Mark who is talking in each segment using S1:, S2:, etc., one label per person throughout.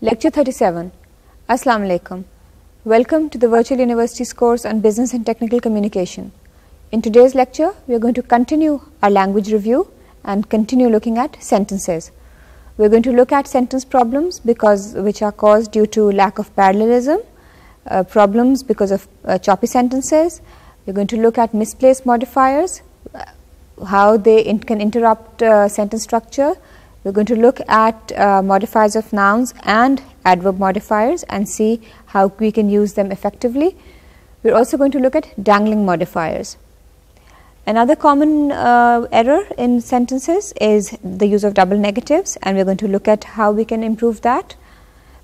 S1: Lecture 37 Assalamu alaikum. Welcome to the Virtual University's course on Business and Technical Communication. In today's lecture, we are going to continue our language review and continue looking at sentences. We are going to look at sentence problems because which are caused due to lack of parallelism, uh, problems because of uh, choppy sentences. We are going to look at misplaced modifiers, uh, how they in can interrupt uh, sentence structure, we are going to look at uh, modifiers of nouns and adverb modifiers and see how we can use them effectively. We are also going to look at dangling modifiers. Another common uh, error in sentences is the use of double negatives and we are going to look at how we can improve that.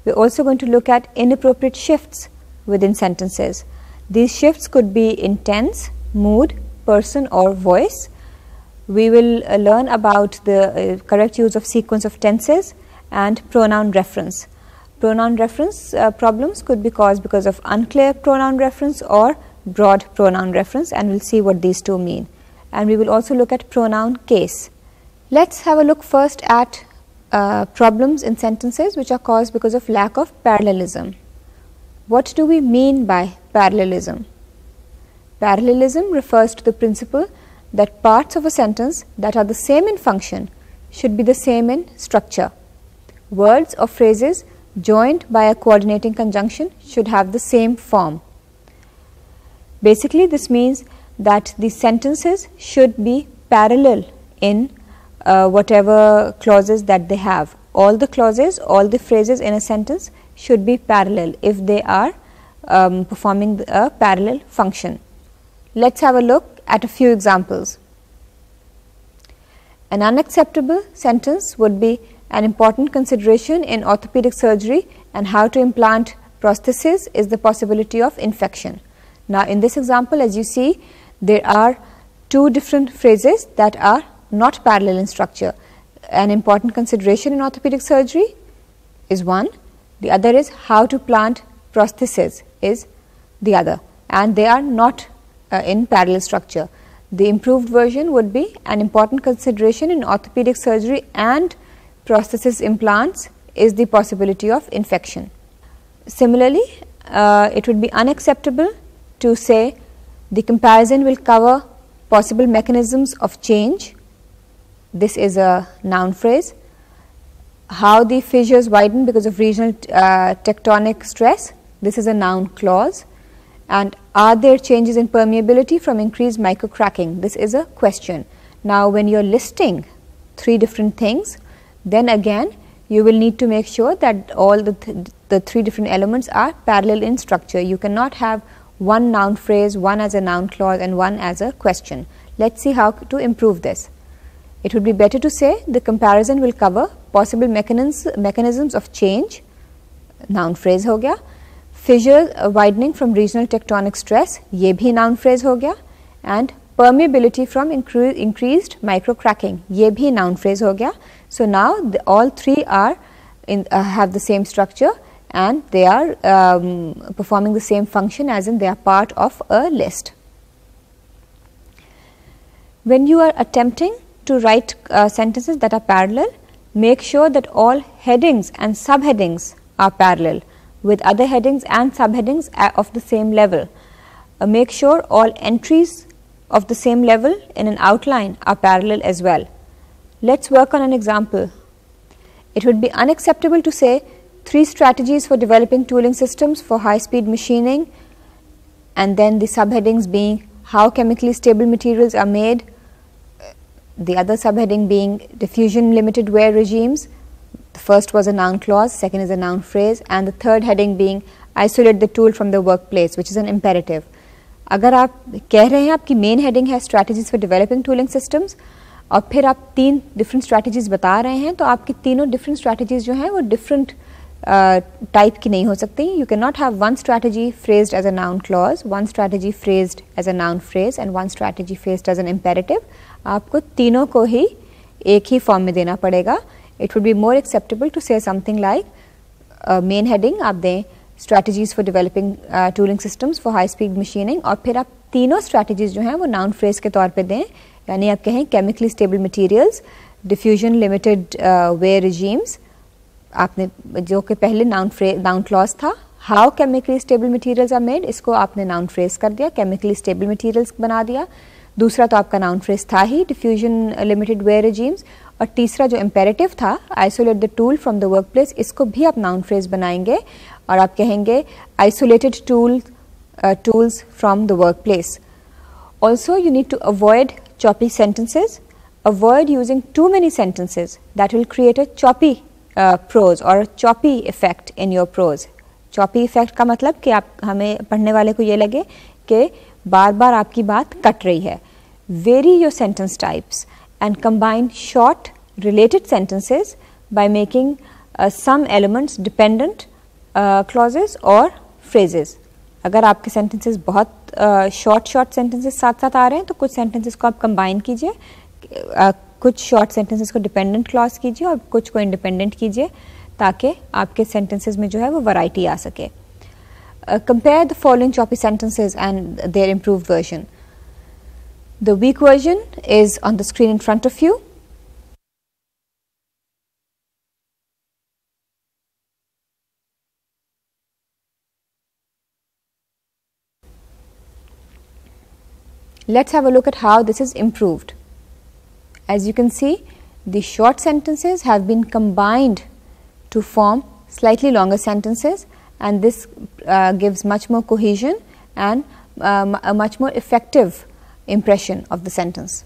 S1: We are also going to look at inappropriate shifts within sentences. These shifts could be in tense, mood, person or voice we will uh, learn about the uh, correct use of sequence of tenses and pronoun reference. Pronoun reference uh, problems could be caused because of unclear pronoun reference or broad pronoun reference and we will see what these two mean. And we will also look at pronoun case. Let us have a look first at uh, problems in sentences which are caused because of lack of parallelism. What do we mean by parallelism? Parallelism refers to the principle that parts of a sentence that are the same in function should be the same in structure. Words or phrases joined by a coordinating conjunction should have the same form. Basically, this means that the sentences should be parallel in uh, whatever clauses that they have. All the clauses, all the phrases in a sentence should be parallel if they are um, performing a parallel function. Let us have a look at a few examples. An unacceptable sentence would be an important consideration in orthopedic surgery and how to implant prosthesis is the possibility of infection. Now, in this example as you see there are two different phrases that are not parallel in structure. An important consideration in orthopedic surgery is one, the other is how to plant prosthesis is the other and they are not uh, in parallel structure. The improved version would be an important consideration in orthopedic surgery and prosthesis implants is the possibility of infection. Similarly, uh, it would be unacceptable to say the comparison will cover possible mechanisms of change. This is a noun phrase. How the fissures widen because of regional uh, tectonic stress. This is a noun clause and are there changes in permeability from increased microcracking? This is a question. Now, when you are listing three different things, then again you will need to make sure that all the, th the three different elements are parallel in structure. You cannot have one noun phrase, one as a noun clause and one as a question. Let us see how to improve this. It would be better to say the comparison will cover possible mechanisms, mechanisms of change, noun phrase ho gaya, fissure uh, widening from regional tectonic stress ये भी noun phrase हो गया and permeability from incre increased micro cracking ये भी noun phrase हो गया so now the, all three are in uh, have the same structure and they are um, performing the same function as in they are part of a list when you are attempting to write uh, sentences that are parallel make sure that all headings and subheadings are parallel with other headings and subheadings of the same level. Uh, make sure all entries of the same level in an outline are parallel as well. Let us work on an example. It would be unacceptable to say three strategies for developing tooling systems for high speed machining and then the subheadings being how chemically stable materials are made, the other subheading being diffusion limited wear regimes, the first was a noun clause, second is a noun phrase and the third heading being isolate the tool from the workplace which is an imperative. अगर आप कह रहे हैं आपकी main heading है strategies for developing tooling systems और फिर आप तीन डिफरेंट स्ट्रैटेजीज बता रहे हैं तो आपकी तीनों डिफरेंट स्ट्रैटेजीज जो हैं वो डिफरेंट टाइप uh, की नहीं हो सकती। You can not have one strategy phrased as a noun clause one strategy phrased as a noun phrase and one strategy phrased as an imperative आपको तीनों को ही एक ही फॉर्म में देना पड़ेगा। It would be more acceptable to say something like uh, main heading आप दें strategies for developing uh, tooling systems for high speed machining और फिर आप तीनों strategies जो हैं वो noun phrase के तौर पे दें यानी आप कहें chemically stable materials, diffusion limited uh, wear regimes आपने जो कि पहले नाउन नाउन क्लॉज था how chemically stable materials are made इसको आपने नाउन फ्रेज कर दिया केमिकली स्टेबल मटेरियल्स बना दिया दूसरा तो आपका नाउन फ्रेज था ही डिफ्यूजन लिमिटेड वेयर रेजीम्स और तीसरा जो इम्पेरेटिव था isolate the tool from the work place इसको भी आप नाउन फ्रेज बनाएँगे और आप कहेंगे isolated tool tools from the work place also you need to avoid choppy sentences avoid using too many sentences that will create a choppy prose और choppy effect in your prose choppy effect का मतलब कि आप, हमें पढ़ने वाले को ये लगे कि बार बार आपकी बात कट रही है. Vary your sentence types and combine short related sentences by making uh, some elements dependent uh, clauses or phrases. अगर आपके sentences बहुत short short sentences साथ साथ आ रहे हैं तो कुछ sentences को आप combine कीजिए कुछ short sentences को dependent clause कीजिए और कुछ को independent कीजिए ताकि आपके sentences में जो है वो variety आ सके Uh, compare the following choppy sentences and their improved version. The weak version is on the screen in front of you. You Let's have a look at how this is improved. As you can see, the short sentences have been combined to form slightly longer sentences and this uh, gives much more cohesion and um, a much more effective impression of the sentence.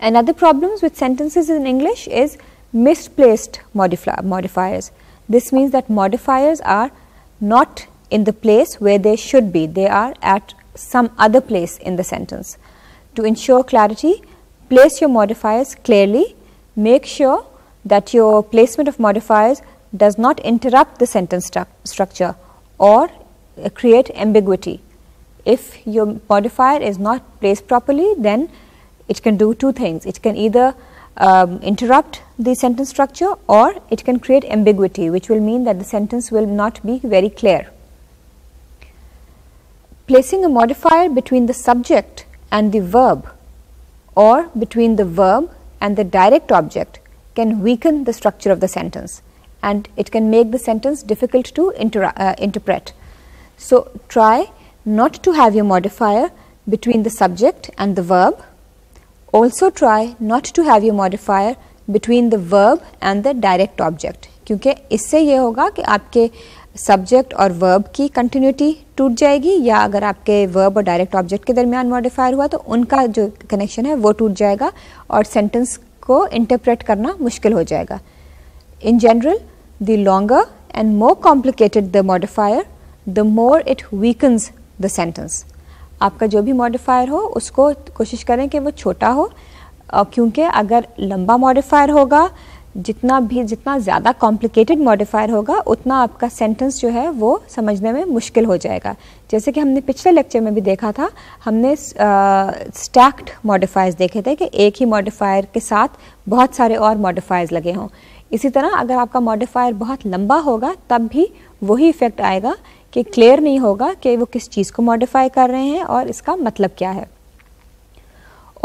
S1: Another problems with sentences in English is misplaced modifiers. This means that modifiers are not in the place where they should be, they are at some other place in the sentence. To ensure clarity, place your modifiers clearly, make sure that your placement of modifiers does not interrupt the sentence stru structure or uh, create ambiguity. If your modifier is not placed properly, then it can do two things. It can either um, interrupt the sentence structure or it can create ambiguity, which will mean that the sentence will not be very clear Placing a modifier between the subject and the verb or between the verb and the direct object can weaken the structure of the sentence and it can make the sentence difficult to uh, interpret. So, try not to have your modifier between the subject and the verb. Also try not to have your modifier between the verb and the direct object क्योंकि इससे ये होगा कि आपके subject और verb की continuity टूट जाएगी, या अगर आपके वर्ब और डायरेक्ट ऑब्जेक्ट के दरमियान मॉडिफायर हुआ तो उनका जो कनेक्शन है, वो टूट जाएगा और सेंटेंस को इंटरप्रेट करना मुश्किल हो जाएगा। In general the longer and more complicated the modifier the more it weakens the sentence आपका जो भी मॉडिफायर हो, उसको कोशिश करें कि वो छोटा हो क्योंकि अगर लंबा मॉडिफायर होगा जितना भी, जितना ज़्यादा कॉम्प्लिकेटेड मॉडिफायर होगा, उतना आपका सेंटेंस जो है वो समझने में मुश्किल हो जाएगा। जैसे कि हमने पिछले लेक्चर में भी देखा था, हमने स्टैक्ड मॉडिफायर्स देखे थे कि एक ही मॉडिफायर के साथ बहुत सारे और मॉडिफायर्स लगे हों। इसी तरह अगर आपका मॉडिफायर बहुत लंबा होगा, तब भी वही इफ़ेक्ट आएगा कि क्लियर नहीं होगा कि वो किस चीज़ को मॉडिफाई कर रहे हैं और इसका मतलब क्या है।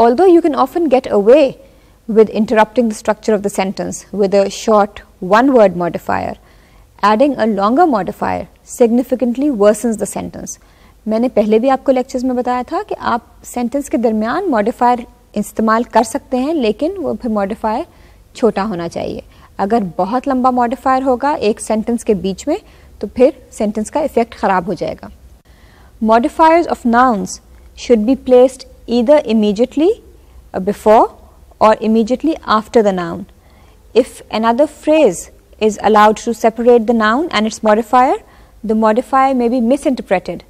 S1: Although you can often get away with interrupting the structure of the sentence with a short one word modifier. Adding a longer modifier significantly worsens the sentence. मैंने पहले भी आपको लेक्चर्स में बताया था कि आप सेंटेंस के दरमियान मॉडिफायर इस्तेमाल कर सकते हैं, लेकिन वो फिर मॉडिफायर छोटा होना चाहिए अगर बहुत लंबा मॉडिफायर होगा एक सेंटेंस के बीच में तो फिर सेंटेंस का इफ़ेक्ट खराब हो जाएगा modifiers of nouns should be placed either immediately before or immediately after the noun. If another phrase is allowed to separate the noun and its modifier, the modifier may be misinterpreted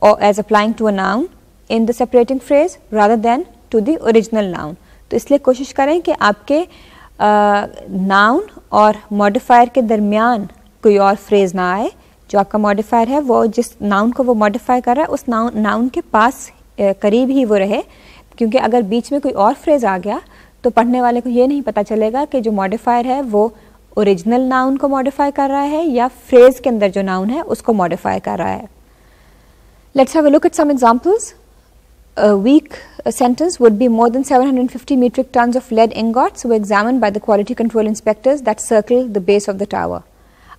S1: or as applying to a noun in the separating phrase rather than to the original noun. तो इसलिए कोशिश करें कि आपके noun और modifier के दरमियान कोई और फ्रेज ना आए जो आपका मॉडिफायर है वो जिस नाउन को वो मॉडिफाई कर रहा है उस नाउन नाउन के पास करीब ही वो रहे क्योंकि अगर बीच में कोई और फ्रेज आ गया तो पढ़ने वाले को ये नहीं पता चलेगा कि जो मॉडिफायर है, वो ओरिजिनल नाउन को मॉडिफाई कर रहा है या फ्रेज के अंदर जो नाउन है, उसको मॉडिफाई कर रहा है let's have a look at some examples weak a sentence would be more than 750 metric tons of lead ingots were examined by the quality control inspectors that circle the base of the tower.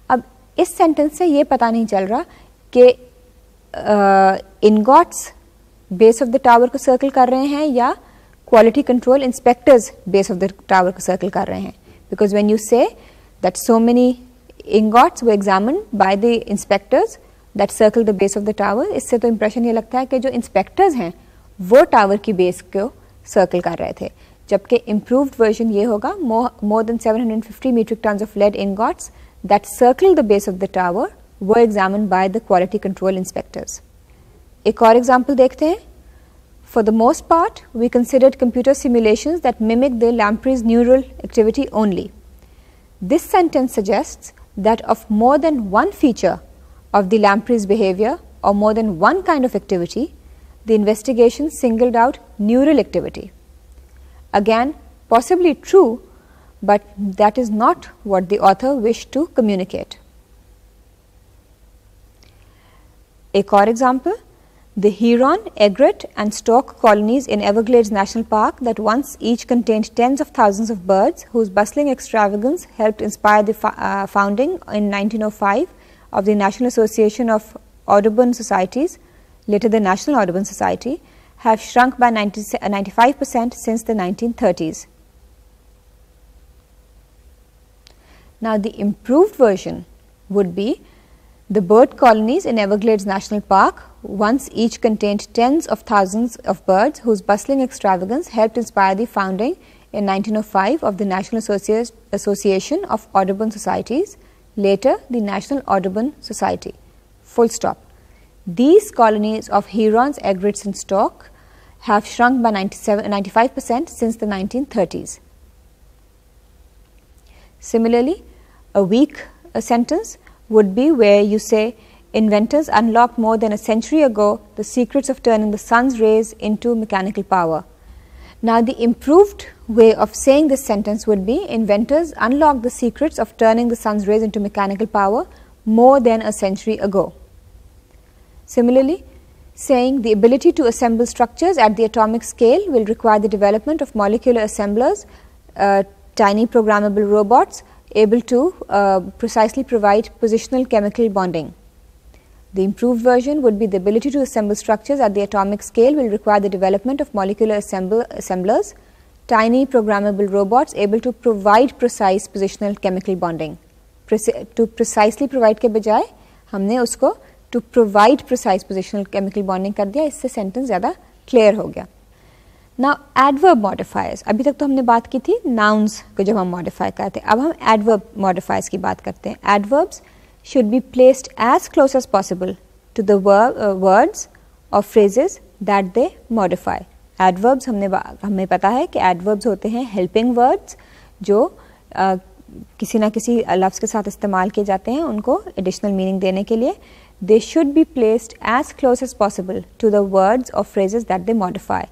S1: अब इस sentence से ये पता नहीं चल रहा कि ingots base of the tower को सर्कल कर रहे हैं या quality control inspectors base of the tower circle kar rahe hain because when you say that so many ingots were examined by the inspectors that circle the base of the tower इससे तो impression ये लगता है कि जो inspectors हैं वो tower की base को circle कर रहे थे जबकि improved version ये होगा more, more than 750 metric tons of lead ingots that circle the base of the tower were examined by the quality control inspectors एक और example देखते हैं For the most part, we considered computer simulations that mimic the Lamprey's neural activity only. This sentence suggests that of more than one feature of the Lamprey's behavior or more than one kind of activity, the investigation singled out neural activity. Again, possibly true, but that is not what the author wished to communicate. A core example, the Heron, Egret and Stork colonies in Everglades National Park that once each contained tens of thousands of birds whose bustling extravagance helped inspire the uh, founding in 1905 of the National Association of Audubon Societies later the National Audubon Society, have shrunk by 95 percent since the 1930s. Now, the improved version would be the bird colonies in Everglades National Park once each contained tens of thousands of birds whose bustling extravagance helped inspire the founding in 1905 of the National Associ Association of Audubon Societies, later the National Audubon Society. Full stop. These colonies of herons, egrets and stork have shrunk by 95 percent since the 1930s. Similarly, a weak a sentence would be where you say inventors unlocked more than a century ago the secrets of turning the sun's rays into mechanical power. Now, the improved way of saying this sentence would be inventors unlocked the secrets of turning the sun's rays into mechanical power more than a century ago. Similarly, saying the ability to assemble structures at the atomic scale will require the development of molecular assemblers, uh, tiny programmable robots able to uh, precisely provide positional chemical bonding. The improved version would be the ability to assemble structures at the atomic scale will require the development of molecular assemble assemblers, tiny programmable robots able to provide precise positional chemical bonding. Preci to precisely provide के बजाय हमने उसको to provide precise positional chemical bonding कर दिया इससे sentence ज़्यादा clear हो गया ना एडवर्ब मॉडिफायर्स अभी तक तो हमने बात की थी नाउन्स को जब हम मॉडिफाई करते हैं अब हम एडवर्ब मॉडिफायर्स की बात करते हैं adverbs should be placed as close as possible to the words और phrases that they modify adverbs हमने हमें पता है कि एडवर्ब्स होते हैं हेल्पिंग वर्ड्स जो uh, किसी ना किसी लफ्ज़ के साथ इस्तेमाल किए जाते हैं उनको एडिशनल मीनिंग देने के लिए they should be placed as close as possible to the words or phrases that they modify.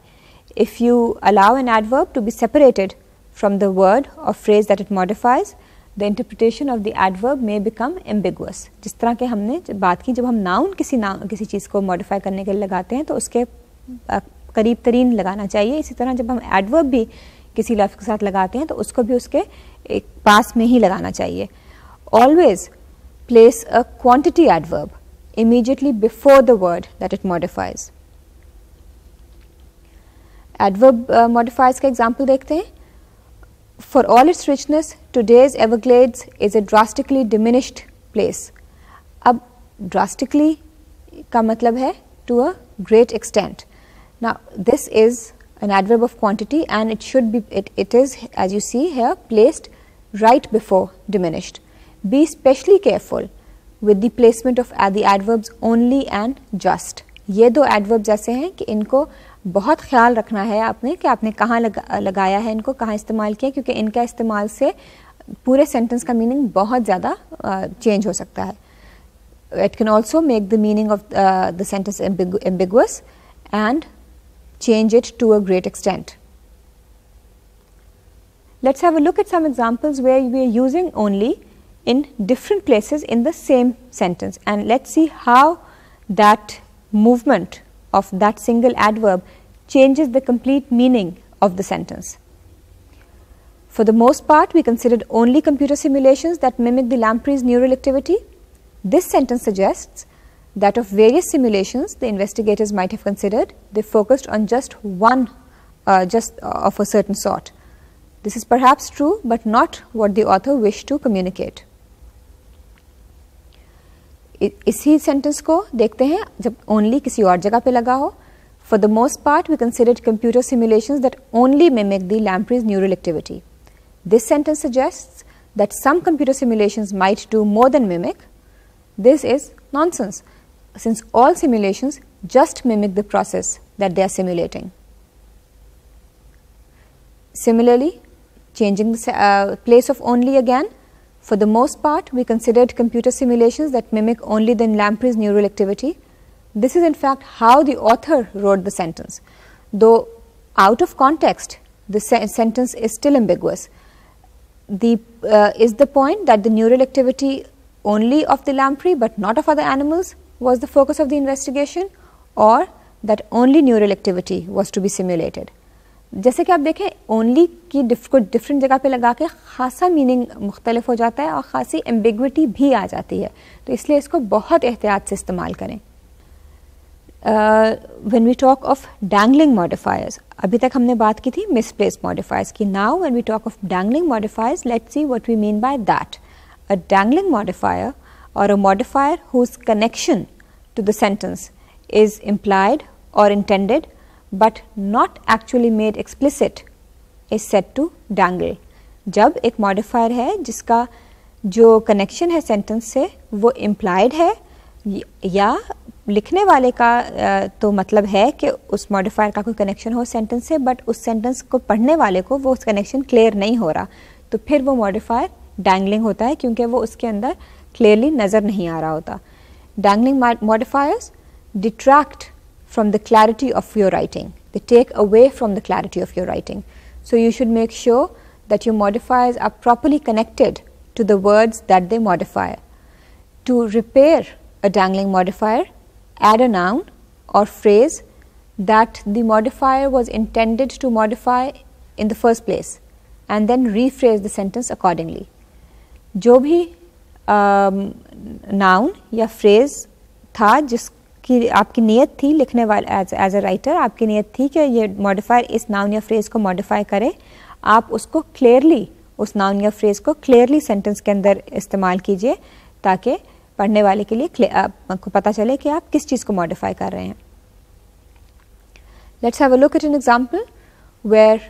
S1: If you allow an adverb to be separated from the word or phrase that it modifies, the interpretation of the adverb may become ambiguous जिस तरह के हमने बात की जब हम noun किसी noun किसी चीज़ को मॉडिफाई करने के लिए लगाते हैं तो उसके करीब तरीन लगाना चाहिए। इसी तरह जब हम एडवर्ब भी किसी लफ्ज़ के साथ लगाते हैं तो उसको भी उसके एक पास में ही लगाना चाहिए। Always place a quantity adverb before the word that it modifies. Adverb uh, modifiers का example देखते हैं। For all its richness, today's Everglades is a drastically diminished place. अब drastically का मतलब है to a great extent. Now, this is an adverb of quantity and it should be, it, it is as you see here placed right before diminished. Be specially careful with the placement of the adverbs only and just. ये दो adverbs ऐसे हैं कि इनको बहुत ख्याल रखना है आपने कि आपने कहाँ लगा, लगाया है इनको कहाँ इस्तेमाल किया क्योंकि इनका इस्तेमाल से पूरे सेंटेंस का मीनिंग बहुत ज़्यादा चेंज हो सकता है। It can also make the meaning of the sentence ambiguous and change it to a great extent let's have a look at some examples where you are using only in different places in the same sentence and let's see how that movement of that single adverb changes the complete meaning of the sentence. For the most part, we considered only computer simulations that mimic the Lamprey's neural activity. This sentence suggests that of various simulations the investigators might have considered, they focused on just one, uh, just uh, of a certain sort. This is perhaps true, but not what the author wished to communicate. इसी sentence को देखते हैं जब only किसी और जगह पे लगा हो for the most part we considered computer simulations that only mimic the लैम्प्रीज neural activity this sentence suggests that some computer simulations might do more than mimic. This is nonsense since all simulations just mimic the process that they are simulating. Similarly, changing the uh, place of only again, for the most part, we considered computer simulations that mimic only the Lamprey's neural activity. This is in fact how the author wrote the sentence. Though out of context, the se sentence is still ambiguous. The uh, is the point that the neural activity only of the lamprey but not of other animals was the focus of the investigation or that only neural activity was to be simulated. जैसे कि आप देखें only की को different जगह पे लगा के खासा मीनिंग मुख्तलिफ़ हो जाता है और ख़ासी एम्बिग्विटी भी आ जाती है। तो इसलिए इसको बहुत एहतियात से इस्तेमाल करें। When we talk of dangling modifiers अभी तक हमने बात की थी मिसप्लेस मॉडिफायर्स की। Now when we talk of dangling modifiers let's see what we mean by that a dangling modifier a modifier whose connection to the sentence is implied or intended but not actually made explicit, is said to dangle. जब एक modifier है, जिसका जो connection है sentence से, वो implied है, या लिखने वाले का तो मतलब है कि उस मॉडिफायर का कोई कनेक्शन हो सेंटेंस से बट उस सेंटेंस को पढ़ने वाले को वो उस कनेक्शन क्लियर नहीं हो रहा तो फिर वो मॉडिफायर डैंगलिंग होता है, क्योंकि वो उसके अंदर क्लियरली नज़र नहीं आ रहा होता dangling modifiers detract from the clarity of your writing. They take away from the clarity of your writing. So, you should make sure that your modifiers are properly connected to the words that they modify. To repair a dangling modifier, add a noun or phrase that the modifier was intended to modify in the first place and then rephrase the sentence accordingly. जो भी noun um, या phrase था जिस कि आपकी नीयत थी लिखने वाले एज अ राइटर आपकी नीयत थी कि ये मॉडिफायर इस नाउन या फ्रेज को मॉडिफाई करे। आप उसको क्लियरली उस नाउन या फ्रेज को क्लियरली सेंटेंस के अंदर इस्तेमाल कीजिए ताकि पढ़ने वाले के लिए आपको पता चले कि आप किस चीज़ को मॉडिफाई कर रहे हैं। Let's have a look at an example where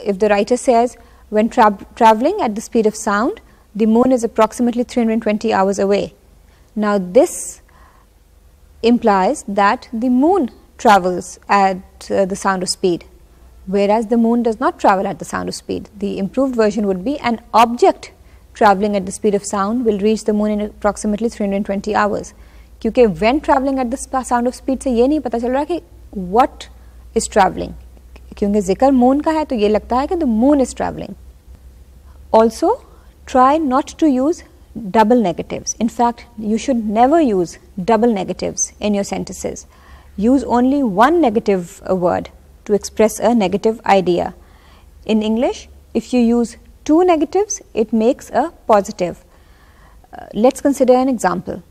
S1: if the writer says when tra traveling at the speed of sound, the moon is approximately 320 hours away. Now this implies that the moon travels at uh, the sound of speed, whereas the moon does not travel at the sound of speed. The improved version would be an object traveling at the speed of sound will reach the moon in approximately 320 hours. क्योंकि when traveling at the sound of speed से ये नहीं पता चल रहा कि what is traveling क्योंकि जिक्र moon का है तो ये लगता है कि the moon is traveling. Also try not to use double negatives. In fact, you should never use double negatives in your sentences. Use only one negative word to express a negative idea. In English, if you use two negatives, it makes a positive. Uh, let's consider an example.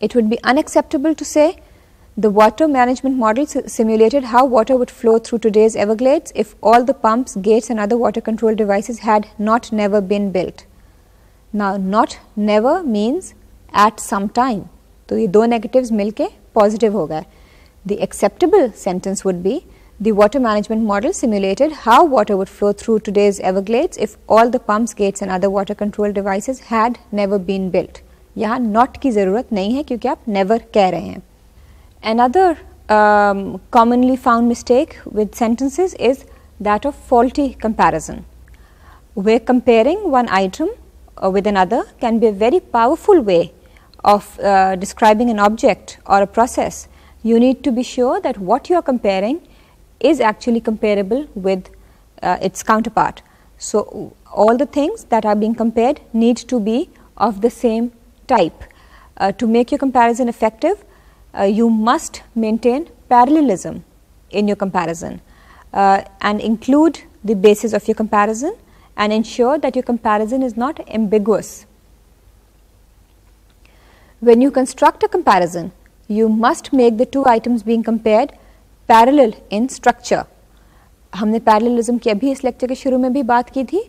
S1: It would be unacceptable to say the water management model simulated how water would flow through today's Everglades if all the pumps, gates and other water control devices had not never been built. Now, not never means at some time. तो ये दो negatives मिलके positive हो गए. The acceptable sentence would be the water management model simulated how water would flow through today's Everglades if all the pumps, gates and other water control devices had never been built. यहाँ not की ज़रूरत नहीं है क्योंकि आप never कह रहे हैं. Another um, commonly found mistake with sentences is that of faulty comparison. We're comparing one item uh, with another can be a very powerful way of uh, describing an object or a process. You need to be sure that what you are comparing is actually comparable with uh, its counterpart. So, all the things that are being compared need to be of the same type. Uh, to make your comparison effective, uh, you must maintain parallelism in your comparison uh, and include the basis of your comparison and ensure that your comparison is not ambiguous. When you construct a comparison, you must make the two items being compared parallel in structure. हमने parallelism की अभी इस lecture के शुरू में भी बात की थी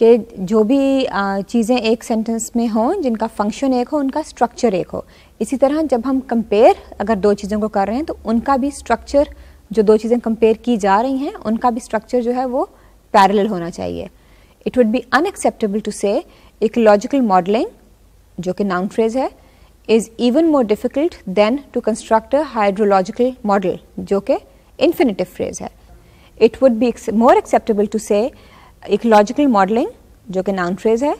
S1: कि जो भी चीज़ें एक सेंटेंस में हों, जिनका फ़ंक्शन एक हो, उनका स्ट्रक्चर एक हो। इसी तरह जब हम कंपेयर अगर दो चीज़ों को कर रहे हैं तो उनका भी स्ट्रक्चर जो दो चीज़ें कंपेयर की जा रही हैं, उनका भी स्ट्रक्चर जो है वो पैरेलल होना चाहिए। It would be unacceptable to say ecological modelling जो कि नाउन फ्रेज है is even more difficult than to construct a hydrological model जो कि इन्फिनेटिव फ्रेज है। It would be more acceptable to say ecological modelling जो कि noun phrase है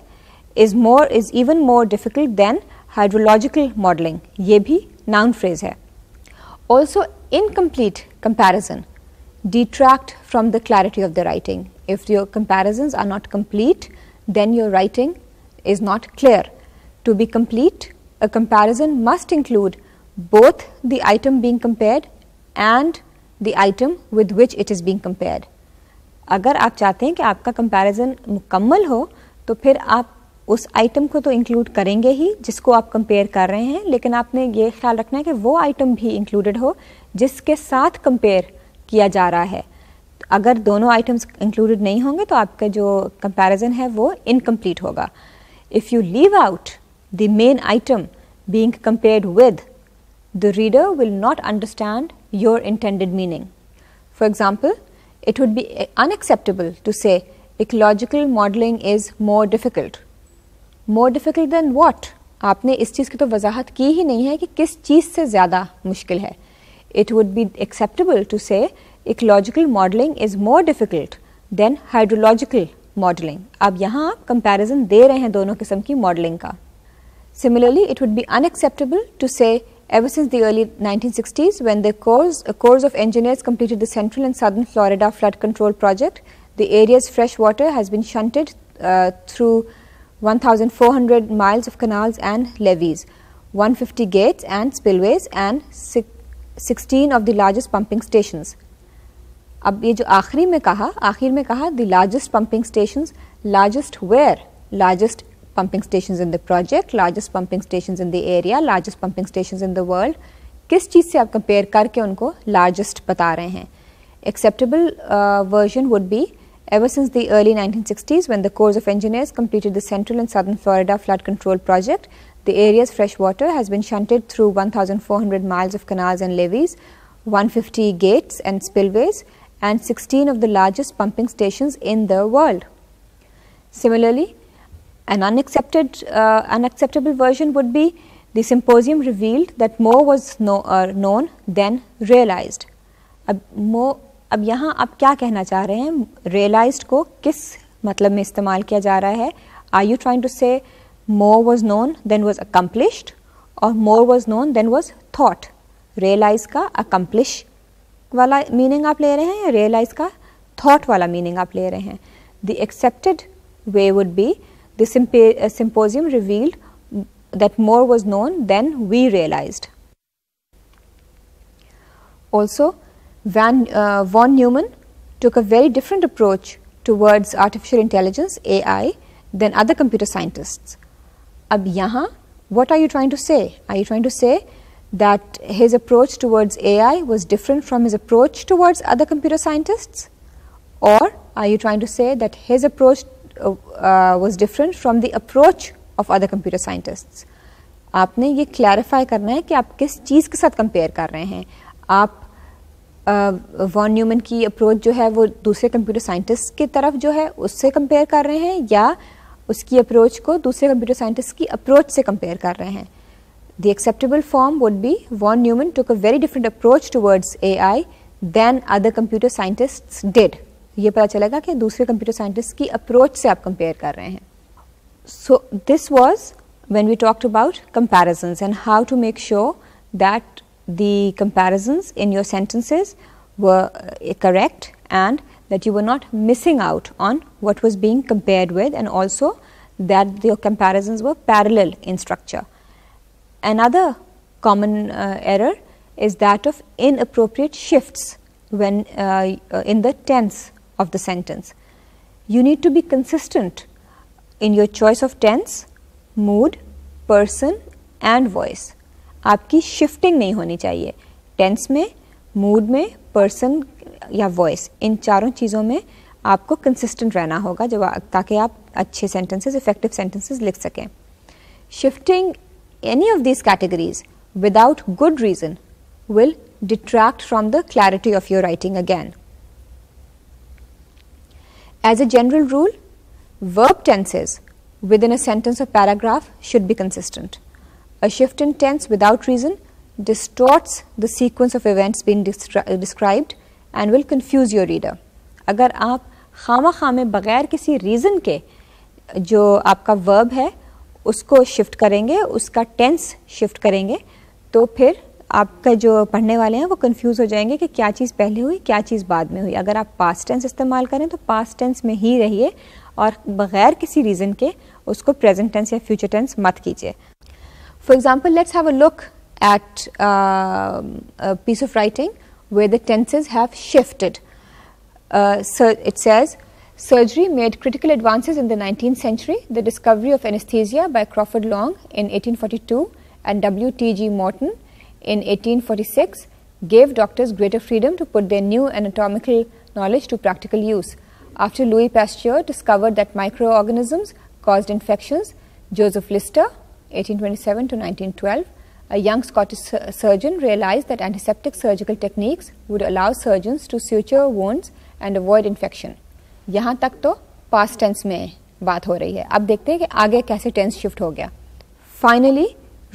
S1: is more is even more difficult than hydrological modelling ये भी noun phrase है also incomplete comparison detract from the clarity of the writing. If your comparisons are not complete, then your writing is not clear. To be complete, a comparison must include both the item being compared and the item with which it is being compared. अगर आप चाहते हैं कि आपका comparison मुकम्मल हो तो फिर आप उस आइटम को तो इंक्लूड करेंगे ही, जिसको आप कंपेयर कर रहे हैं। लेकिन आपने ये ख्याल रखना है कि वो आइटम भी इंक्लूडेड हो, जिसके साथ कंपेयर किया जा रहा है। अगर दोनों आइटम्स इंक्लूडेड नहीं होंगे तो आपका जो कंपैरिजन है वो इनकम्प्लीट होगा। If you leave out the main item being compared with the reader will not understand your intended meaning for example it would be unacceptable to say ecological modeling is more difficult. More difficult than what? आपने इस चीज़ की तो वजाहत की ही नहीं है कि किस चीज़ से ज़्यादा मुश्किल है it would be acceptable to say ecological modelling is more difficult than hydrological modelling अब यहाँ आप कंपैरिजन दे रहे हैं दोनों किस्म की मॉडलिंग का Similarly, it would be unacceptable to say ever since the early 1960s when the corps, a corps of engineers completed the central and southern Florida flood control project, the area's fresh water has been shunted uh, through 1,400 miles of canals and levees, 150 gates and spillways and 16 of the largest pumping stations. अब ये जो आखिरी में कहा आखिर में कहा the largest pumping stations largest where largest pumping stations in the project, largest pumping stations in the area, largest pumping stations in the world. किस चीज़ से आप कंपेयर करके उनको लार्जेस्ट बता रहे हैं acceptable uh, version would be ever since the early 1960s when the Corps of Engineers completed the central and southern Florida flood control project, the area's fresh water has been shunted through 1,400 miles of canals and levees, 150 gates and spillways, and 16 of the largest pumping stations in the world. Similarly, an unaccepted, uh, unacceptable version would be the symposium revealed that more was know, uh, known than realized. अब more अब यहाँ आप क्या कहना चाह रहे हैं realized को किस मतलब में इस्तेमाल किया जा रहा है Are you trying to say more was known than was accomplished or more was known than was thought? Realize का accomplish वाला meaning आप ले रहे हैं या realize का thought वाला meaning आप ले रहे हैं The accepted way would be the uh, symposium revealed that more was known than we realized. Also, Van, uh, von Neumann took a very different approach towards artificial intelligence AI than other computer scientists. Ab yahan, what are you trying to say? Are you trying to say that his approach towards AI was different from his approach towards other computer scientists? Or are you trying to say that his approach was different from the approach of other computer scientists. आपने ये clarify करना है कि आप किस चीज़ के साथ compare कर रहे हैं। आप वॉन uh, न्यूमन की अप्रोच जो है वो दूसरे कंप्यूटर साइंटिस्ट की तरफ़ जो है उससे कंपेयर कर रहे हैं या उसकी अप्रोच को दूसरे कंप्यूटर साइंटिस्ट की अप्रोच से कंपेयर कर रहे हैं? The acceptable form would be von Neumann took a very different approach towards A I than other computer scientist did ये पता चलेगा कि दूसरे कंप्यूटर साइंटिस्ट की अप्रोच से आप कंपेयर कर रहे हैं so this was when we talked about comparisons and how to make sure that the comparisons in your sentences were uh, correct and that you were not missing out on what was being compared with and also that your comparisons were parallel in structure. Another common uh, error is that of inappropriate shifts when uh, uh, in the tense of the sentence. You need to be consistent in your choice of tense, mood, person and voice. आपकी shifting नहीं होनी चाहिए tense में, mood में, person या voice इन चारों चीज़ों में आपको कंसिस्टेंट रहना होगा जब ताकि आप अच्छे सेंटेंसेस इफेक्टिव सेंटेंसेस लिख सकें shifting any of these categories without good reason will detract from the clarity of your writing again As a general rule, verb tenses within a sentence or paragraph should be consistent. A shift in tense without reason distorts the sequence of events being described and will confuse your reader. अगर आप खामा खा में बग़ैर किसी reason के जो आपका वर्ब है उसको शिफ्ट करेंगे उसका टेंस शिफ्ट करेंगे तो फिर आपका जो पढ़ने वाले हैं वो कंफ्यूज हो जाएँगे कि क्या चीज़ पहले हुई क्या चीज़ बाद में हुई अगर आप पास्ट टेंस इस्तेमाल करें तो पास्ट टेंस में ही रहिए और बग़ैर किसी रीज़न के उसको प्रेजेंट टेंस या फ्यूचर टेंस मत कीजिए for example let's have a look at piece of writing where the tenses have shifted it says, surgery made critical advances in the 19th century. The discovery of anesthesia by Crawford Long in 1842 and W.T.G. Morton in 1846 gave doctors greater freedom to put their new anatomical knowledge to practical use. After Louis Pasteur discovered that microorganisms caused infections, Joseph Lister 1827 to 1912 a young Scottish surgeon realized that antiseptic surgical techniques would allow surgeons to suture wounds and avoid infection यहाँ तक तो past tense में बात हो रही है अब देखते हैं कि आगे कैसे टेंस शिफ्ट हो गया finally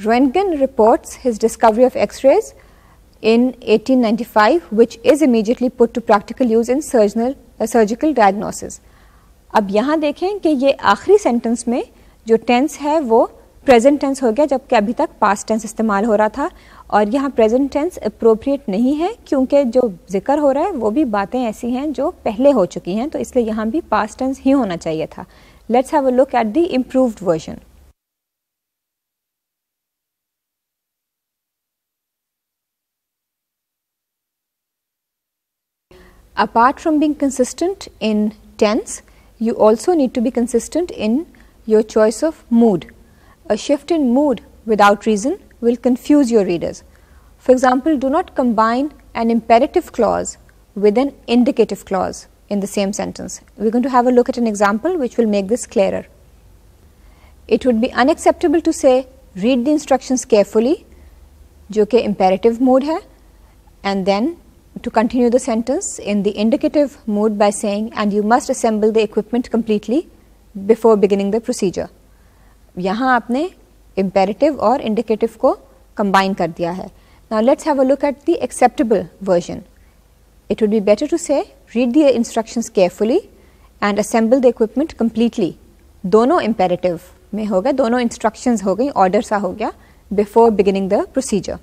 S1: Roentgen reports his discovery of X rays in 1895 which is immediately put to practical use in surgical, uh, surgical diagnosis. अब यहाँ देखें कि ये आखिरी सेंटेंस में जो टेंस है वो प्रेजेंट टेंस हो गया जबकि अभी तक पास्ट टेंस इस्तेमाल हो रहा था। और यहाँ प्रेजेंट टेंस अप्रोप्रिएट नहीं है क्योंकि जो ज़िक्र हो रहा है वो भी बातें ऐसी हैं जो पहले हो चुकी हैं तो इसलिए यहाँ भी पास्ट टेंस ही होना चाहिए था। Let's have a look at the improved version apart from being consistent in tense you also need to be consistent in your choice of mood a shift in mood without reason will confuse your readers. For example, do not combine an imperative clause with an indicative clause in the same sentence. We are going to have a look at an example which will make this clearer. It would be unacceptable to say read the instructions carefully जो कि imperative mood है and then to continue the sentence in the indicative mood by saying and you must assemble the equipment completely before beginning the procedure. यहाँ आपने imperative और indicative को combine कर दिया है. Now let's have a look at the acceptable version. It would be better to say read the instructions carefully and assemble the equipment completely. दोनों imperative में हो गए दोनों instructions हो गई order सा हो गया before beginning the procedure.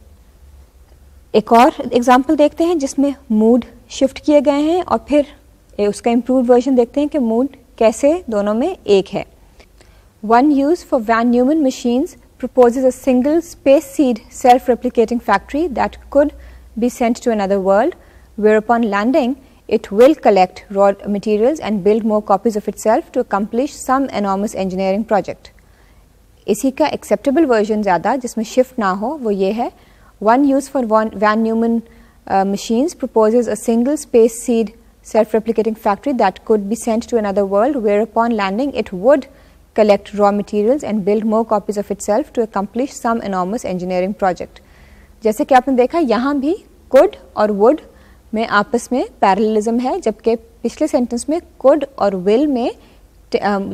S1: एक और एग्ज़ाम्पल देखते हैं जिसमें मूड शिफ्ट किए गए हैं और फिर उसका इम्प्रूव वर्जन देखते हैं कि मूड कैसे दोनों में एक है। One use for von Neumann machines proposes a single space seed self replicating factory that could be sent to another world where upon landing it will collect raw material and build more copies of it self to accomplish some enormous engineering project इसी का acceptable version ज़्यादा, जिसमें shift ना हो, वो ये है one use for Van Neumann uh, machines proposes a single space seed self-replicating factory that could be sent to another world where upon landing it would collect raw materials and build more copies of itself to accomplish some enormous engineering project. जैसे कि आपने देखा यहाँ भी could और would में आपस में पैरेललिज्म है जबकि पिछले सेंटेंस में could और will में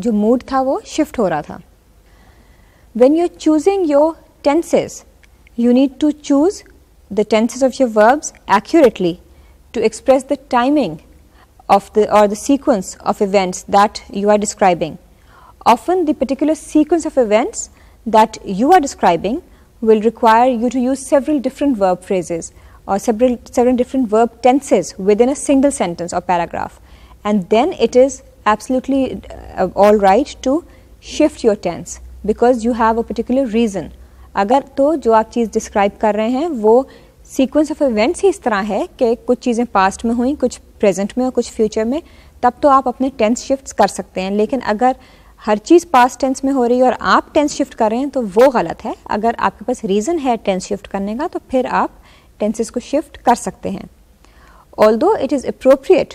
S1: जो मूड था वो शिफ्ट हो रहा था When you're choosing your tenses, you need to choose the tenses of your verbs accurately to express the timing of the or the sequence of events that you are describing. Often the particular sequence of events that you are describing will require you to use several different verb phrases or several, several different verb tenses within a single sentence or paragraph. And then it is absolutely uh, all right to shift your tense because you have a particular reason. अगर तो जो आप चीज़ describe कर रहे हैं, वो sequence of events ही इस तरह है कि कुछ चीज़ें पास्ट में हुई, कुछ प्रेजेंट में और कुछ फ्यूचर में, तब तो आप अपने टेंस शिफ्ट कर सकते हैं। लेकिन अगर हर चीज़ पास्ट टेंस में हो रही है और आप टेंस शिफ्ट कर रहे हैं तो वो गलत है। अगर आपके पास रीज़न है टेंस शिफ्ट करने का तो फिर आप टेंसेस को शिफ्ट कर सकते हैं। Although it is appropriate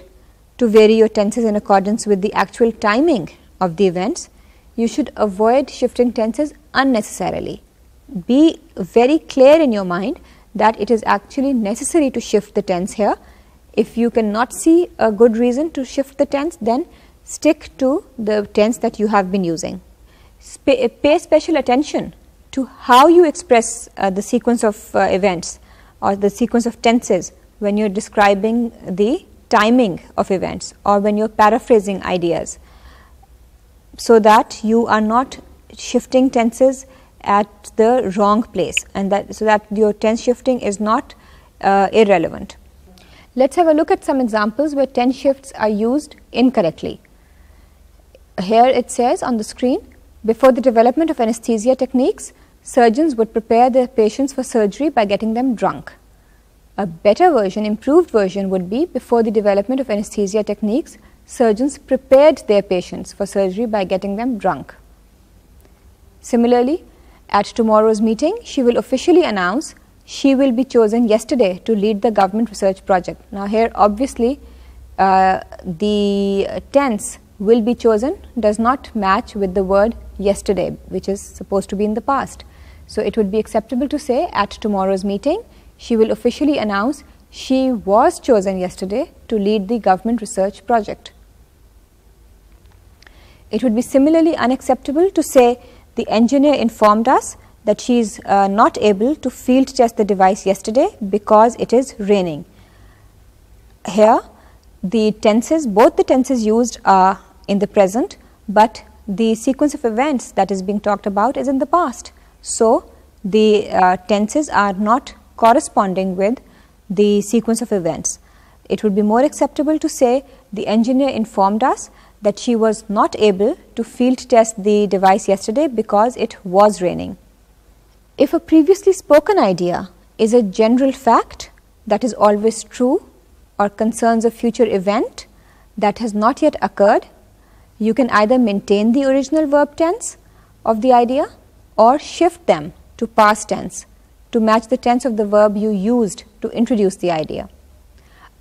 S1: to vary your tenses in accordance with the actual timing of the events you should avoid shifting tenses unnecessarily. Be very clear in your mind that it is actually necessary to shift the tense here. If you cannot see a good reason to shift the tense, then stick to the tense that you have been using. Sp pay special attention to how you express uh, the sequence of uh, events or the sequence of tenses when you are describing the timing of events or when you are paraphrasing ideas so that you are not shifting tenses at the wrong place and that so that your tense shifting is not uh, irrelevant. Let us have a look at some examples where tense shifts are used incorrectly. Here it says on the screen, before the development of anesthesia techniques, surgeons would prepare their patients for surgery by getting them drunk. A better version, improved version would be before the development of anesthesia techniques, surgeons prepared their patients for surgery by getting them drunk. Similarly, at tomorrow's meeting, she will officially announce she will be chosen yesterday to lead the government research project. Now, here obviously uh, the tense will be chosen does not match with the word yesterday, which is supposed to be in the past. So, it would be acceptable to say at tomorrow's meeting, she will officially announce she was chosen yesterday to lead the government research project. It would be similarly unacceptable to say the engineer informed us that she is uh, not able to field test the device yesterday because it is raining. Here the tenses, both the tenses used are in the present, but the sequence of events that is being talked about is in the past. So, the uh, tenses are not corresponding with the sequence of events. It would be more acceptable to say the engineer informed us that she was not able to field test the device yesterday because it was raining. If a previously spoken idea is a general fact that is always true or concerns a future event that has not yet occurred, you can either maintain the original verb tense of the idea or shift them to past tense to match the tense of the verb you used to introduce the idea.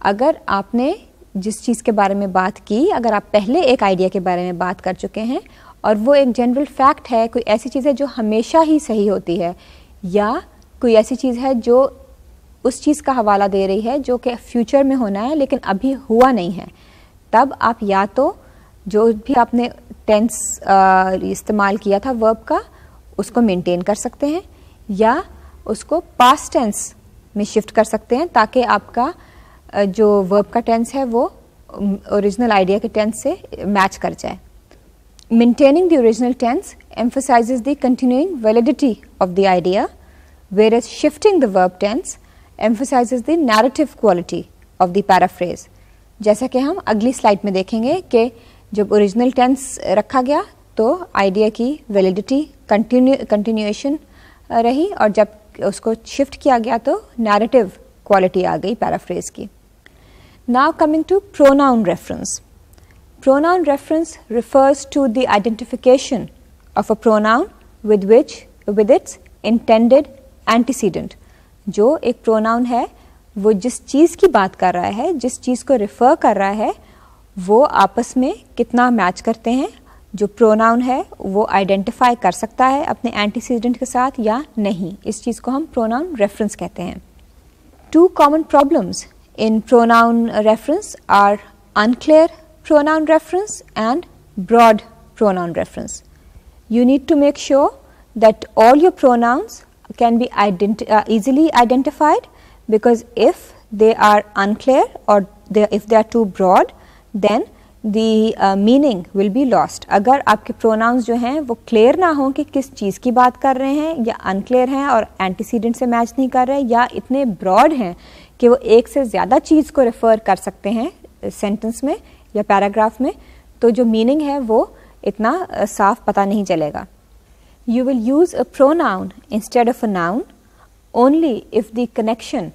S1: अगर आपने जिस चीज़ के बारे में बात की, अगर आप पहले एक आइडिया के बारे में बात कर चुके हैं, और वो एक जनरल फैक्ट है, कोई ऐसी चीज़ है जो हमेशा ही सही होती है, या कोई ऐसी चीज़ है जो उस चीज़ का हवाला दे रही है जो कि फ्यूचर में होना है, लेकिन अभी हुआ नहीं है। तब आप या तो जो भी आपने टेंस इस्तेमाल किया था वर्ब का, उसको मेंटेन कर सकते हैं, या उसको पास्ट टेंस में शिफ्ट कर सकते हैं, ताकि आपका जो वर्ब का टेंस है, वो ओरिजिनल आइडिया के टेंस से मैच कर जाए। Maintaining the original tense emphasizes the continuing validity of the idea, whereas shifting the verb tense emphasizes the narrative quality of the paraphrase जैसा कि हम अगली स्लाइड में देखेंगे कि जब ओरिजिनल टेंस रखा गया तो आइडिया की वैलिडिटी कंटिन्यूएशन रही, और जब उसको शिफ्ट किया गया तो नैरेटिव क्वालिटी आ गई पैराफ्रेज की। Now coming to pronoun reference. Pronoun reference refers to the identification of a pronoun with which with its intended antecedent. जो एक pronoun है वो जिस चीज़ की बात कर रहा है जिस चीज़ को refer कर रहा है वो आपस में कितना मैच करते हैं जो प्रोनाउन है वो आइडेंटिफाई कर सकता है अपने एंटीसीडेंट के साथ या नहीं इस चीज़ को हम प्रोनाउन रेफरेंस कहते हैं two common problems in pronoun reference are unclear pronoun reference and broad pronoun reference. You need to make sure that all your pronouns can be identi uh, easily identified because if they are unclear or they, if they are too broad then the uh, meaning will be lost. अगर आपके pronouns जो हैं वो clear ना हो कि किस चीज़ की बात कर रहे हैं या unclear हैं और antecedent से match नहीं कर रहे या इतने broad हैं कि वो एक से ज़्यादा चीज़ को रेफ़र कर सकते हैं सेंटेंस में या पैराग्राफ में तो जो मीनिंग है वो इतना साफ़ पता नहीं चलेगा। You will use a pronoun instead of a noun only if the connection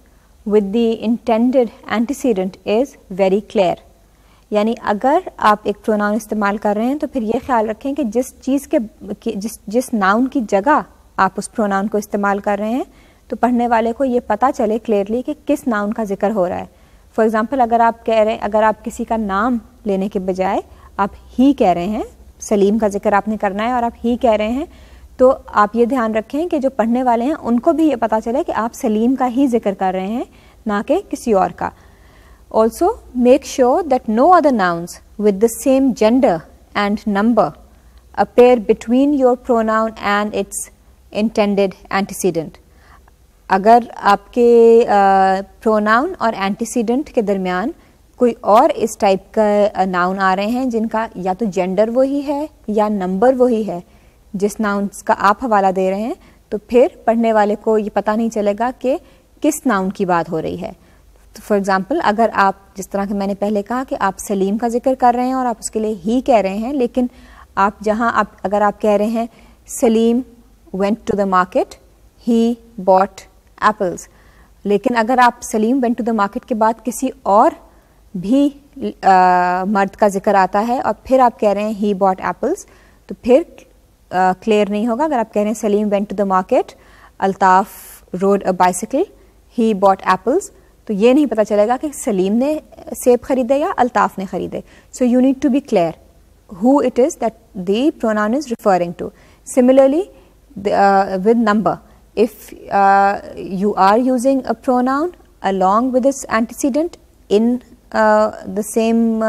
S1: with the intended antecedent is very clear. यानी अगर आप एक प्रोनाउन इस्तेमाल कर रहे हैं तो फिर ये ख्याल रखें कि जिस चीज़ के जिस जिस नाउन की जगह आप उस प्रोनाउन को इस्तेमाल कर रहे हैं तो पढ़ने वाले को ये पता चले क्लियरली कि किस नाउन का ज़िक्र हो रहा है। फॉर एग्ज़ाम्पल अगर आप कह रहे हैं, अगर आप किसी का नाम लेने के बजाय आप ही कह रहे हैं, सलीम का ज़िक्र आपने करना है और आप ही कह रहे हैं तो आप ये ध्यान रखें कि जो पढ़ने वाले हैं, उनको भी ये पता चले कि आप सलीम का ही ज़िक्र कर रहे हैं, ना कि किसी और का। Also make sure that no other nouns with the same gender and number appear between your pronoun and its intended antecedent अगर आपके प्रोनाउन और एंटीसीडेंट के दरमियान कोई और इस टाइप का नाउन आ रहे हैं जिनका या तो जेंडर वही है या नंबर वही है, जिस नाउन्स का आप हवाला दे रहे हैं तो फिर पढ़ने वाले को ये पता नहीं चलेगा कि किस नाउन की बात हो रही है। तो फॉर एग्ज़ाम्पल अगर आप, जिस तरह के मैंने पहले कहा कि आप सलीम का ज़िक्र कर रहे हैं और आप उसके लिए ही कह रहे हैं, लेकिन आप जहाँ, आप, अगर आप कह रहे हैं Salim went to the market he bought apples लेकिन अगर आप Salim went to the market के बाद किसी और भी आ, मर्द का ज़िक्र आता है और फिर आप कह रहे हैं ही बॉट एप्पल्स तो फिर क्लियर नहीं होगा। अगर आप कह रहे हैं Salim went to the market Altaf rode a bicycle he bought apples तो ये नहीं पता चलेगा कि सलीम ने सेब खरीदे या अल्ताफ ने खरीदे। So you need to be clear is that the pronoun is referring to. Similarly, the, uh, with number, if uh, you are using a pronoun along with its antecedent in uh, the same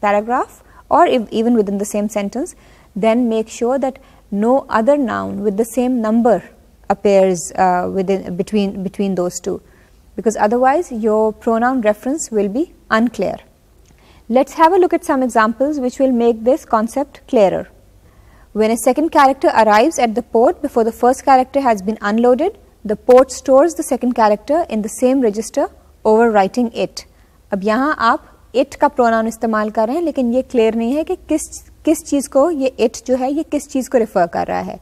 S1: paragraph or even within the same sentence, then make sure that no other noun with the same number appears uh, within between between those two because otherwise your pronoun reference will be unclear. Let's have a look at some examples which will make this concept clearer. When a second character arrives at the port before the first character has been unloaded, the port stores the second character in the same register overwriting it. अब यहाँ आप it का pronoun इस्तेमाल कर रहे हैं लेकिन ये clear नहीं है कि किस किस चीज़ को ये इट जो है ये किस चीज़ को रिफर कर रहा है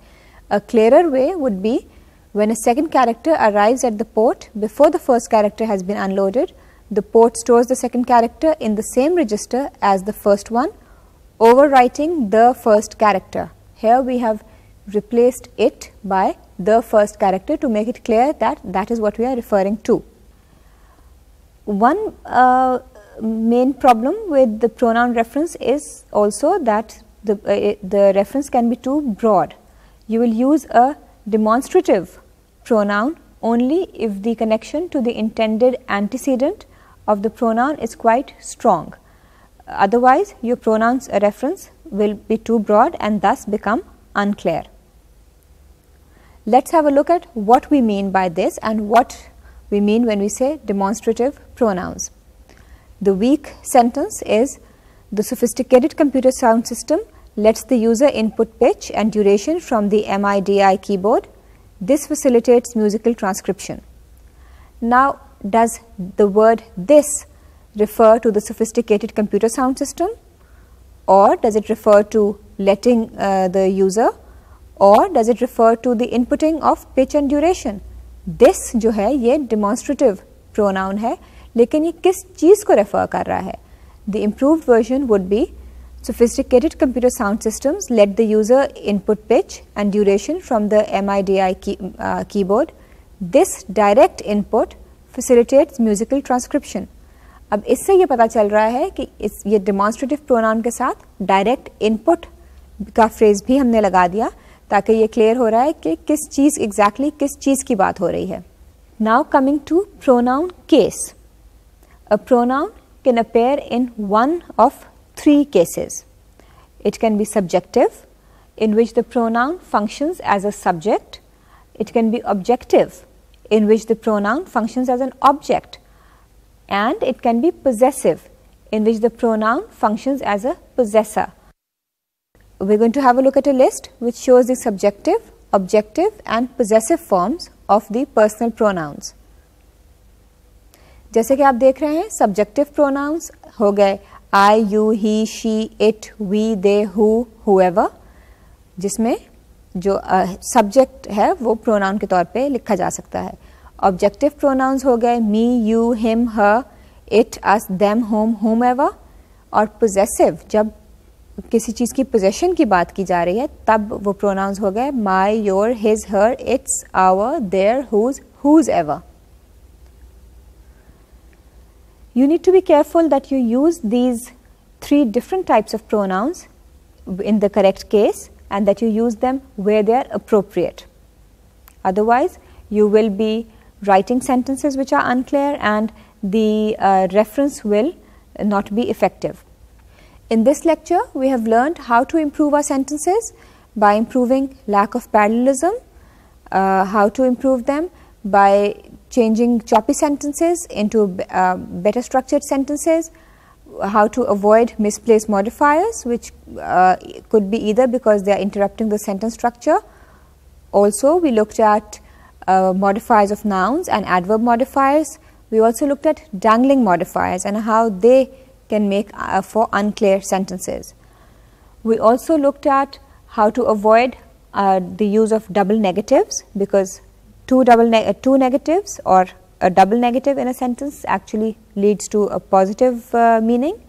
S1: अ clearer way would be when a second character arrives at the port before the first character has been unloaded, the port stores the second character in the same register as the first one, overwriting the first character. Here we have replaced it by the first character to make it clear that that is what we are referring to. One uh, main problem with the pronoun reference is also that the, uh, the reference can be too broad. You will use a demonstrative pronoun only if the connection to the intended antecedent of the pronoun is quite strong. Otherwise, your pronoun's a reference will be too broad and thus become unclear. Let us have a look at what we mean by this and what we mean when we say demonstrative pronouns. The weak sentence is the sophisticated computer sound system lets the user input pitch and duration from the MIDI keyboard. This facilitates musical transcription. Now, does the word this refer to the sophisticated computer sound system or does it refer to letting uh, the user or does it refer to the inputting of pitch and duration? This जो है ये demonstrative pronoun है लेकिन ये किस चीज़ को refer कर रहा है the improve version would be sophisticated computer sound systems let the user input pitch and duration from the MIDI key, uh, keyboard. This direct input facilitates musical transcription. अब इससे ये पता चल रहा है कि इस, ये डिमॉन्स्ट्रेटिव प्रोनाउन के साथ डायरेक्ट इनपुट का फ्रेज भी हमने लगा दिया, ताकि ये क्लियर हो रहा है कि किस चीज़ एग्जैक्टली exactly किस चीज़ की बात हो रही है। Now coming to pronoun case a pronoun can appear in one of three cases it can be subjective in which the pronoun functions as a subject it can be objective in which the pronoun function as an object And it can be possessive, in which the pronoun functions as a possessor. We are going to have a look at a list which shows the subjective, objective and possessive forms of the personal pronouns. जैसे कि आप देख रहे हैं subjective pronouns हो गए I you he she it we they who whoever जिसमें जो सब्जेक्ट uh, है वो प्रोनाउन के तौर पे लिखा जा सकता है ऑब्जेक्टिव प्रोनाउंस हो गए me you him her it us them whom whomever और पोजेसिव जब किसी चीज़ की पोजेशन की बात की जा रही है, तब वो प्रोनाउंस हो गए my your his her its our their whose whosever you need to be careful that you use these three different types of pronouns in the correct case and that you use them where they are appropriate otherwise you will be writing sentences which are unclear and the uh, reference will not be effective. In this lecture, we have learned how to improve our sentences by improving lack of parallelism, uh, how to improve them by changing choppy sentences into uh, better structured sentences, how to avoid misplaced modifiers which uh, could be either because they are interrupting the sentence structure. Also, we looked at uh, modifiers of nouns and adverb modifiers. We also looked at dangling modifiers and how they can make uh, for unclear sentences. We also looked at how to avoid uh, the use of double negatives because two double ne two negatives or a double negative in a sentence actually leads to a positive uh, meaning.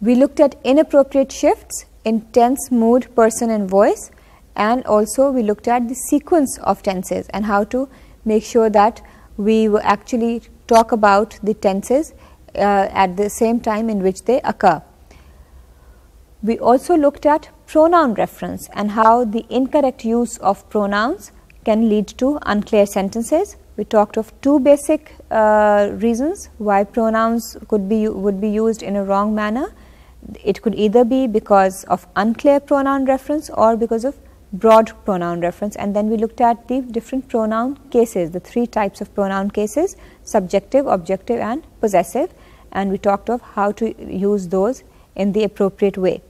S1: We looked at inappropriate shifts in tense, mood, person and voice and also we looked at the sequence of tenses and how to make sure that we actually talk about the tenses uh, at the same time in which they occur. We also looked at pronoun reference and how the incorrect use of pronouns can lead to unclear sentences. We talked of two basic uh, reasons why pronouns could be would be used in a wrong manner. It could either be because of unclear pronoun reference or because of broad pronoun reference and then we looked at the different pronoun cases, the three types of pronoun cases subjective, objective and possessive and we talked of how to use those in the appropriate way.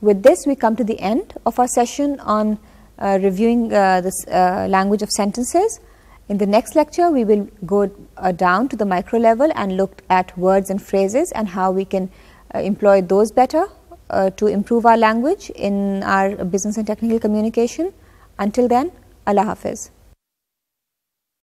S1: With this we come to the end of our session on uh, reviewing uh, uh, language of sentences. In the next lecture we will go uh, down to the micro level and look at words and phrases and how we can uh, employ those better uh, to improve our language in our business and technical communication. Until then, Allah Hafiz.